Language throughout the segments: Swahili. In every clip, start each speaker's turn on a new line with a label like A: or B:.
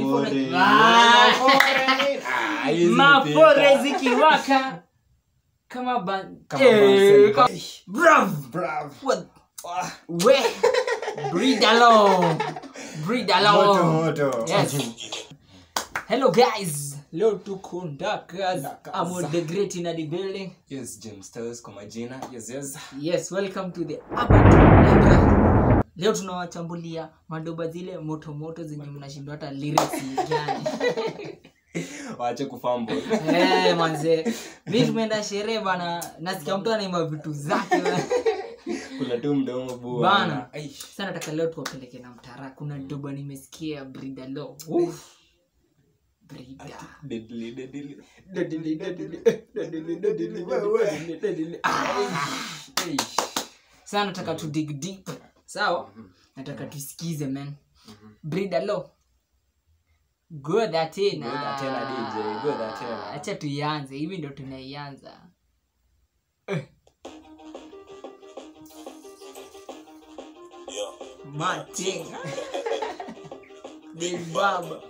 A: moto
B: zimewaka ma
A: mafore
B: zikiwaka kama ba hello guys. Leo tuko ndakas on the great in the building
A: Yes, James Stars kwa majina. Yes, yes.
B: yes welcome to the Urban leo tunawachambulia madoba zile moto moto zenye mnashindwa hata lyrics ni gani?
A: Waache kufumble.
B: Eh, manze. Mi tumeenda sherehe bana. Nasikia mtu anaimba vitu zake.
A: Kuna tu mdomo.
B: Bana. sana nataka leo tuwapeleke na mtara kuna doba nimesikia sasa nataka tu dig deep. Sawa? Nataka tusikize man. Brida lo. Ah. Tuianze. Hivi ndo tunaianza. Ni baba.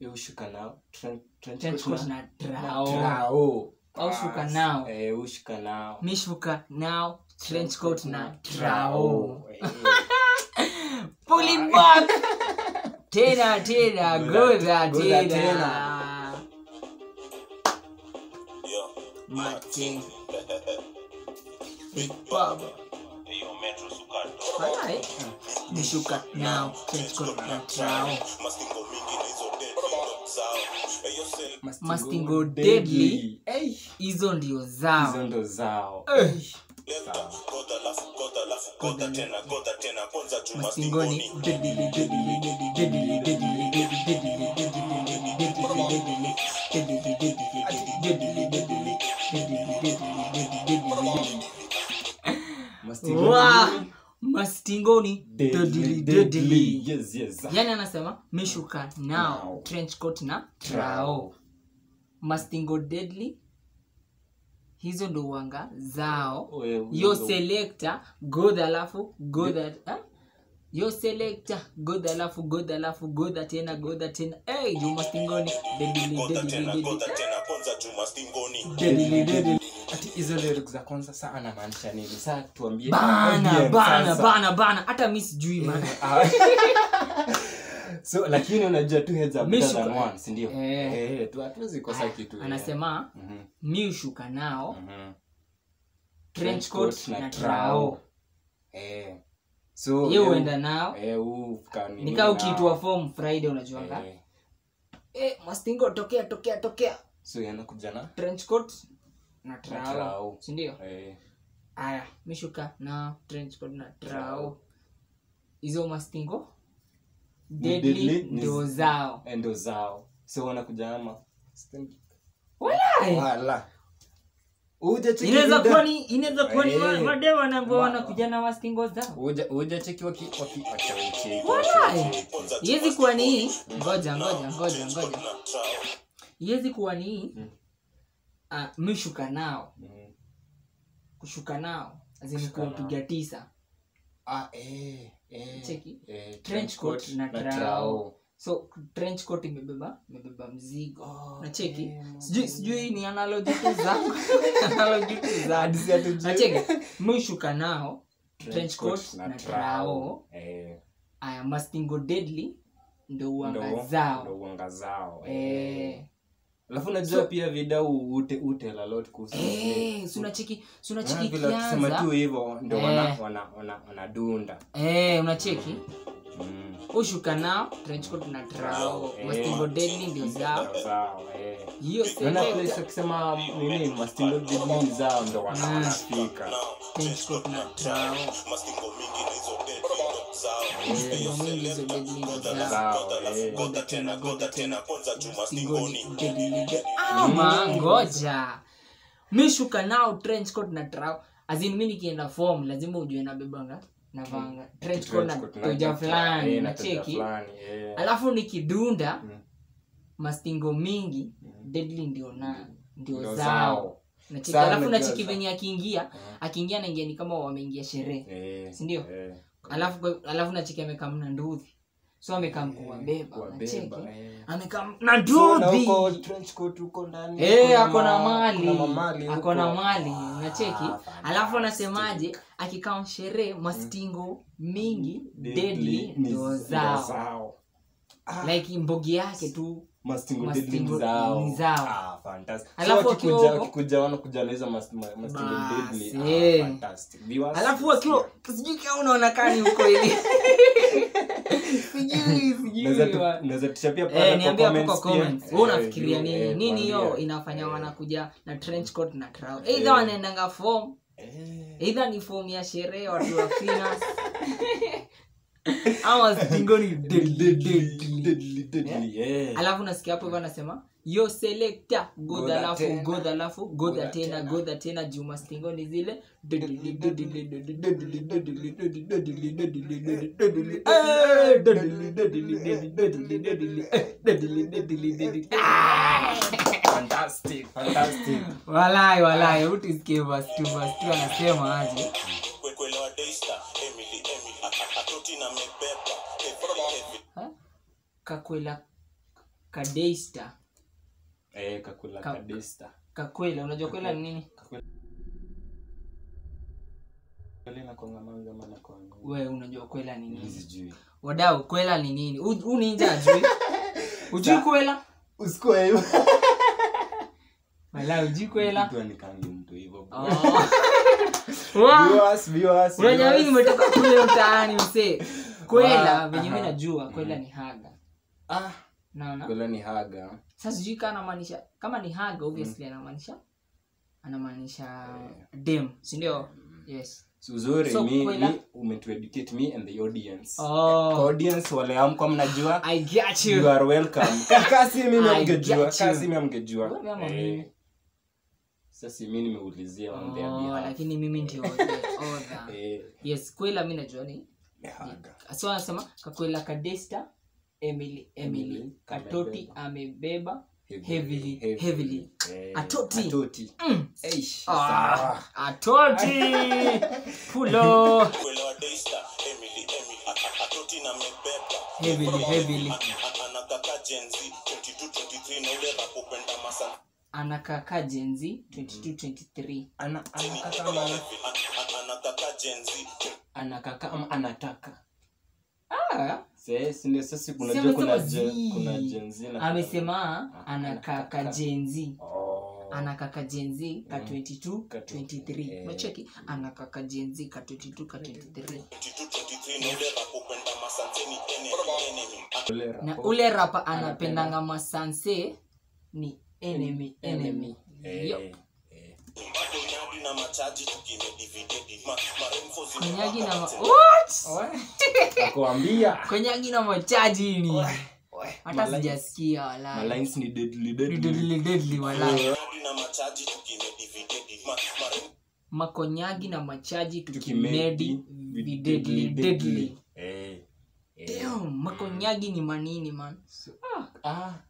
A: eu shuka nao tunakuwa
B: na
A: drao
B: au shuka nao
A: eh ushuka nao
B: mi nao trench coat na
A: drao
B: pulling back tena tena goza tena. Martin Big Baba. Nishuka nao, trench coat na drao Mastingo mingi na izo deadly.
A: Eh.
B: hizo ndio zao
A: ndo zao
B: mastingoni deadly, mastingoni. Yani anasema mishuka nao
A: Now.
B: trench coat na trao. mastingo deadly. Hizo ndo uanga zao.
A: Eh?
B: Yo selector godha alafu godha yo selector godha alafu godha alafu godha tena godha tena. Hey, jumastingoni deadly deadly deadly deadly
A: Hizo lyrics za kwanza saa anamaanisha nini? Saa tuambie
B: bana bana bana bana hata mi sijui mana
A: Ah. so lakini unajua tu heads up better than one si ndio?
B: Eh.
A: eh tu hatuwezi kosa kitu eh.
B: anasema
A: Mhm,
B: mi ushuka nao
A: Trench
B: coat na trao.
A: eh. So
B: ye
A: eh,
B: uenda nao.
A: eh
B: nikaa
A: nao.
B: ukiitwa form friday unajuanga.
A: Eh.
B: Eh, mastingo tokea tokea tokea.
A: So yanakuja na?
B: Trenchcoat na
A: Na
B: trao
A: si
B: sindio?
A: Eh.
B: Aya mishuka na trenchcoat na trao hizo mastingo? Deadly
A: ndo
B: ndio zao.
A: eh, ndo zao. So wanakuja ama? Wala.
B: Inaweza kuwa ni inaweza kuwa ni
A: Eh.
B: wade wanaambia
A: Wa-
B: wanakuja na mastingo zao.
A: Uja cheki waki waki
B: iwezi kuwa ni hii ngoja ngoja ngoja ngoja. Iwezi kuwa ni hii
A: Mm.
B: mi mishuka nao
A: Mhm.
B: kushuka nao azimkuwapiga tisa
A: ah eh eh
B: Cheki.
A: eh,
B: Trench coat na trao. so trench coat imebeba imebeba mzigo
A: Oh,
B: nacheki
A: eh,
B: sijui sijui ni analogy tu zangu analogy tu za
A: Hadi hatujui.
B: nacheki mishuka nao
A: Trench coat na
B: na
A: trao. eh
B: aya mastingo deadly ndo uanga
A: ndo ndo
B: zao
A: uanga zao
B: Eh
A: alafu
B: najua
A: pia vida ute utela lot kusunacheki
B: eh,
A: kusema tu hivyo ndio
B: eh.
A: wanadunda.
B: Eh, unacheki?
A: Mm.
B: Ushuka nao trenchcoat na trao mastibodeni ndio zao. hiyo
A: akisema nini mm. mastibodeni zao ndo wanafika.
B: Trenchcoat na trao
A: mishuka eh.
B: goda tena goda tena mastingoni deadly deadly ama ngoja mishuka nao trench coat na trau. Azin mi nikienda form lazima ujue nabebanga navanga. Trench coat na
A: Trench coat na-
B: toja fulani
A: eh,
B: na cheki
A: eh.
B: alafu nikidunda
A: Mm.
B: mastingo mingi deadly ndio na ndio zao. nacheki alafu
A: nachiki
B: nacheki venye akiingia akiingia naingia ni kama wameingia sherehe.
A: Eh,
B: sindio
A: eh.
B: Alafu alafu nacheki amekaa mna nduthi so amekaa kuwabeba beba
A: Kuwabeba, eh.
B: amekam na
A: ndani
B: Eh, ako na mali. ako na mali nacheki
A: Ah,
B: alafu anasemaje? Akikaa sherehe mastingo mingi
A: Deadly
B: ndo
A: ndio
B: zao.
A: zao. Ah,
B: like mbogi yake tu
A: Ah.
B: Alafu wakiwa sijui huko hivi. Unafikiria nini?
A: eh,
B: nini hiyo inafanya
A: Eh,
B: wanakuja na trench coat na
A: Eh.
B: wanaendanga
A: fom
B: eidha ni form ya sherehe watu wa finas alafu nasikia hapo hivyo anasema yo selekta godha lafu
A: tena.
B: godha lafu godha tena godha tena juma stingo ni zile
A: Fantastic, fantastic.
B: walai walai kakwela kadeista
A: Eh, kakwela
B: Ka-
A: kadeista
B: kakwela unajua kwela ni nini?
A: Nakuanga-
B: we unajua kwela ni nini?
A: Sijui.
B: wadau kwela ni nini? U- u ninja ajui. Ujui kwela
A: hivyo.
B: wala ujui kwela. Oh. Unajua mi nimetoka kule mtaani msee. Kwela venye mi najua kwela ni haga
A: Ah,
B: naona.
A: Ni haga.
B: sasa sijui kaa anamaanisha kama ni haga obviously mm. anamaanisha anamaanisha yeah. dem sindio yes.
A: So, uzuri
B: So,
A: mi,
B: kwela-
A: mi umetueducate me and the audience. Oh.
B: oh,
A: audience wale amko mnajua?
B: I get
A: you.
B: You
A: are welcome. Ka- kasi mimi
B: you.
A: kasi mimi amngejua
B: Wewe
A: Eh,
B: mimi?
A: sasa mi nimeulizia on their
B: oh,
A: behalf
B: lakini mimi ndio the.
A: Eh,
B: yes kwela mi najua ni
A: haga.
B: So anasema kakwela kadesta emily emily.
A: Emily,
B: katoti amebeba Heavily,
A: Heavily,
B: heavily. Atoti.
A: atoti
B: Mm.
A: Eish,
B: Ah,
A: sawa.
B: atoti pulo.
C: Kwelewa emily emily. Atoti na mebeba
B: heavily heavily.
C: anakaka jenzi 22 23 na ule rapopenda masa
B: anakaka jenzi 2223
A: Ana- anakaka ama ana-
C: anakaka jenzi
A: anakaka ama anataka.
B: Ah,
A: Se- si ndio sasa
B: amesema
A: kuna kuna jenzi na-
B: amesema
A: anakaa
B: anakaka
A: anakaka.
B: jenzi
A: Oh.
B: anakaka jenzi ka
A: Mm.
B: 22
A: Ka
B: 23
A: eh.
B: macheki anakaka jenzi ka 22 ka 23
C: 22 23 na ule
B: rapa anapendanga masanse ni enemy enemy
A: enemy.
B: Yo.
A: Yep.
C: bado nyadi na machaji Ma- maremfo
B: konyagi na ma- What?
A: nakwambia.
B: Konyagi na machaji ni. Hata sijasikia wala.
A: malines ni deadly, deadly.
B: deadly deadly wala.
C: Na machaji Ma-
B: makonyagi na machaji
A: Tukimedi,
B: deadly
A: Eh, eh.
B: Damn, makonyagi ni manini man.
A: Ah. Si-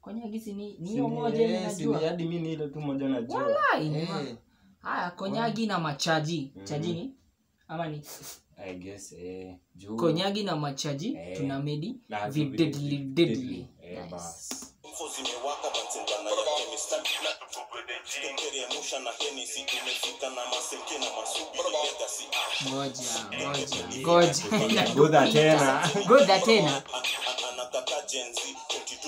B: konyagi si ni ni
A: si
B: hiyo
A: ni-
B: moja
A: eh, hadi mi ni ile tu moja najua. Eh,
B: haya konyagi na machaji.
A: Mm.
B: chaji ni? Ama ni?
A: I guess, eh, juu-
B: konyagi na machaji
A: Eh.
B: tuna medi
A: na
B: vi
A: vi-
B: deadly deadly.
A: Eh,
B: Nice.
A: bas.
C: zimewaka bansendana ya na tumefika na masenke na masubi legasi
B: ngoja ngoja ngoja.
A: tena.
B: goda
C: jenzi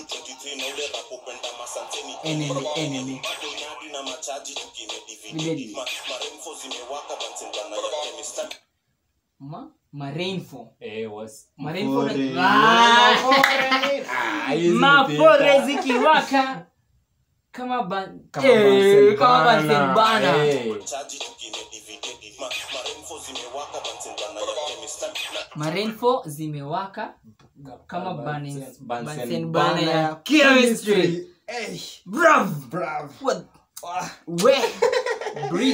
C: 22 23 na ule rapopenda masanseni
B: enemy enemy
C: bado nyadi na machaji
B: Videdi.
C: tukimedividedi Ma- maremfo zimewaka bansendana ya kemistari
B: ma marainfall
A: Eh, was
B: Marine
A: Mafore.
B: Ah!
A: Mafore. Ah,
B: mafore zikiwaka kama ban
A: Kama
B: Eh, kama
A: bana.
B: Bana.
A: Eh.
C: Chaji tukimedividedi Ma- maremfo zimewaka
B: kama
A: bana ya
B: chemistry.
A: Eh,
B: Brav! What?
A: Ah,
B: We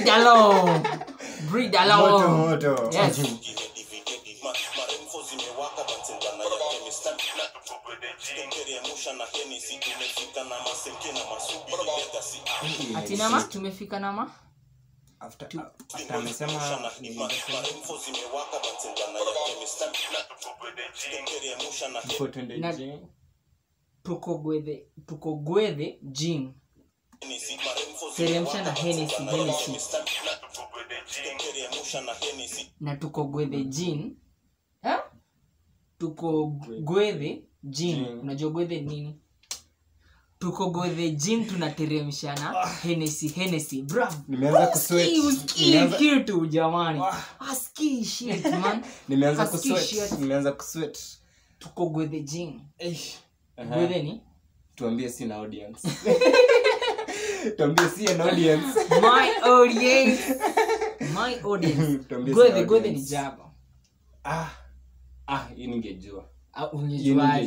B: along breed
A: Moto
B: along
A: moto.
B: yes.
C: Ah,
B: atinama tumefika nama
A: After- after amesema before twende
B: Na-
A: gym.
B: tuko gwethe tuko jing teremsha na
C: zimewaka
B: Hennessy,
C: Bunsen bana ya
B: Hennessy.
C: chemistry. Na- tukeremusha na Hennessy,
B: na tuko gwethe jin eh? tuko gwethe jin
A: Jin.
B: unajua gwethe nini tuko go the gym tunateremshana. Henesi henesi bravo
A: Nimeanza kusweat.
B: Usikii, usikii
A: Nimeanza-
B: kitu jamani. Aski shit man.
A: Nimeanza
B: Asikii
A: kusweat. nimeanza kusweat.
B: tuko go the
A: gym.
B: Gwethe ni?
A: Tuambie si na audience. Tuambie si an audience.
B: My audience. My audience.
A: Go the
B: gwethe
A: the
B: gwethe ni java
A: ah. Ah ingejua
B: ungejuaje?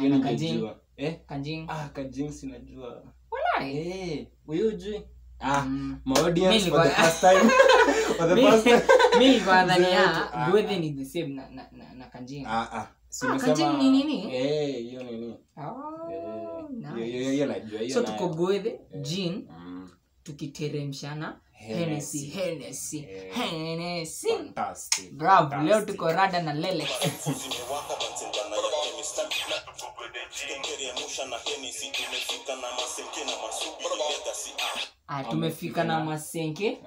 A: Ningejua Eh?
B: Kanjing
A: ah sinajua.
B: Walai.
A: eh wewe ujui ah
B: Mm.
A: my audience for the first time. For the first time.
B: mimi nilikuwa
A: Ah,
B: ni the same na, na, na, na kanjing
A: ah ah.
B: Ah, kanjing ni nini?
A: eh hiyo nini? Eh
B: nice.
A: hiyo- hiyo hiyo najua hiyo
B: so tuko gwethe jin
A: Mm,
B: tukiteremshana
A: Hennessy.
B: Hennessy, Hennessy.
A: Eh.
B: henesi
A: fantastic
B: bravo leo tuko rada na lele
C: tumefika na masenke. Ah,
B: tumefika na masenke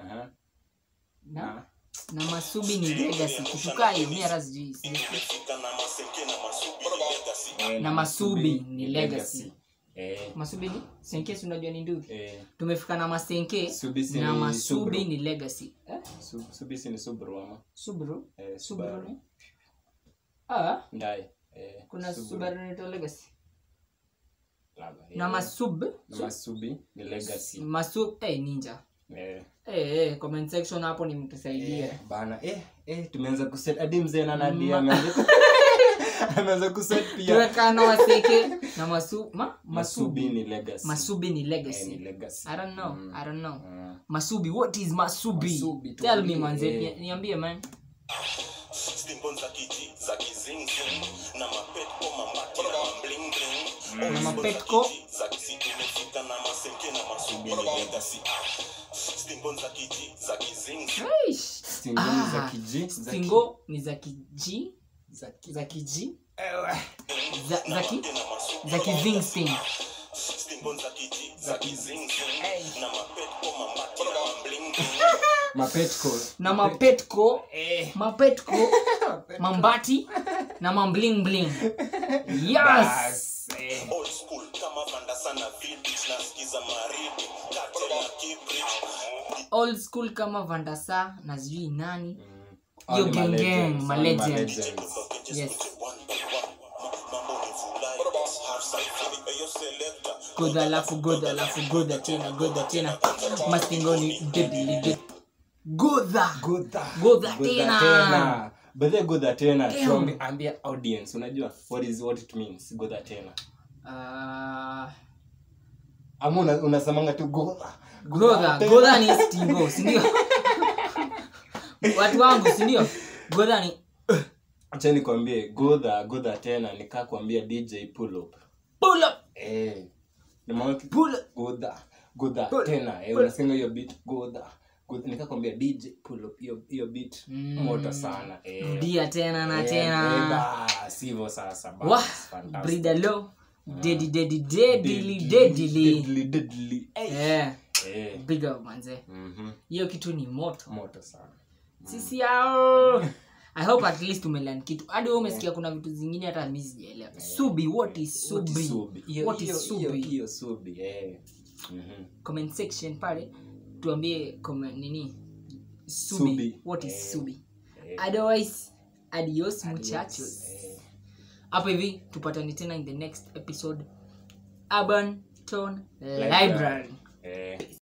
B: na na masubi ni legacy kutukaa hiyo mi hata sijui
A: Eh,
B: na masubi ni legacy
A: eh.
B: Masubi ni? Senke si unajua ni nduthi
A: eh.
B: Tumefika na masenke
A: Subisi
B: na masubi
A: Subaru.
B: ni legacy. Eh?
A: Sub- subi si ni Subaru ama? Eh
B: Subaru
A: Subaru.
B: ni? Ah,
A: ndai. Eh
B: kuna Subaru. Legacy.
A: labda, eh.
B: Na masub
A: na masubi ni legacy.
B: Masub eh, ninja.
A: Eh.
B: Eh, comment section hapo ni mtusaidie
A: bana. Eh eh tumeanza kuset hadi mzee na Nadia ameanza ameanza kuset pia.
B: Tuweka na waseke. Na masu ma?
A: masubi.
B: Masubi
A: ni legacy.
B: Masubi ni
A: eh, ni
B: legacy.
A: legacy.
B: I don't know.
A: Mm.
B: i don't know.
A: Mm.
B: masubi what is masubi,
A: Masubi,
B: tell me manze. Yeah. niambie man.
C: Stingon za kiji za kizingzing na mapetko mamati na mamblingling
B: Na mapetko.
C: za kisi tumefika na masenke na masubi ni legacy. Za kiji za kizingzing
A: Stingo ni za
B: Ah,
A: kiji
B: stingo ni za kiji
A: za
B: kiji za,
C: kizingsin kiji za kizingzing na mapetko na mamblingling
A: mapetco
B: na mapetko.
A: Eh.
B: Mapetko. Mambati. Na mambling bling. Yes.
A: Eh.
C: old school kama vanda sana nasikiza na
B: old school kama vandasa na sijui nani.
A: Mm. All
B: gang gang, my legends. Yes. Good alafu good alafu good tena good tena mastingoni debili dead godha
A: Godha.
B: Godha
A: Godha
B: tena.
A: But then godha tena tuambi- ambia audience unajua what is what it means godha tena
B: Ah,
A: ama una- tu godha
B: godha
A: tena.
B: godha ni stingo sindio watu wangu sindio godha ni
A: acha nikwambie godha godha tena nikaa kuambia dj pull up.
B: Pull up!
A: Eh
B: pull up!
A: Godha godha tena eh unasenga hiyo beat godha nikakwambia dj pull up hiyo hiyo beat
B: Mm.
A: moto sana eh.
B: Rudia tena na
A: Eh, eh,
B: tena
A: sivyo sasa
B: wa
A: fantastic.
B: bridalo dedi dedi dedili
A: dedili
B: dedili
A: deadly, deadly. Eh.
B: eh.
A: Eh.
B: manze.
A: Mhm.
B: hiyo kitu ni moto.
A: Moto sana
B: sisi yao i hope at least umelearn kitu hadi wewe umesikia kuna vitu zingine hata mimi sijaelewa subi what is
A: What is
B: subi? What is subi
A: hiyo subi eh. Mhm.
B: comment section pale tuambie comment nini subi,
A: Subi.
B: what is
A: Eh.
B: subi
A: Eh.
B: otherwise adios muchachos.
A: Eh.
B: hapo hivi tupatane tena in the next episode urban tone
A: Library.
B: library
A: Eh.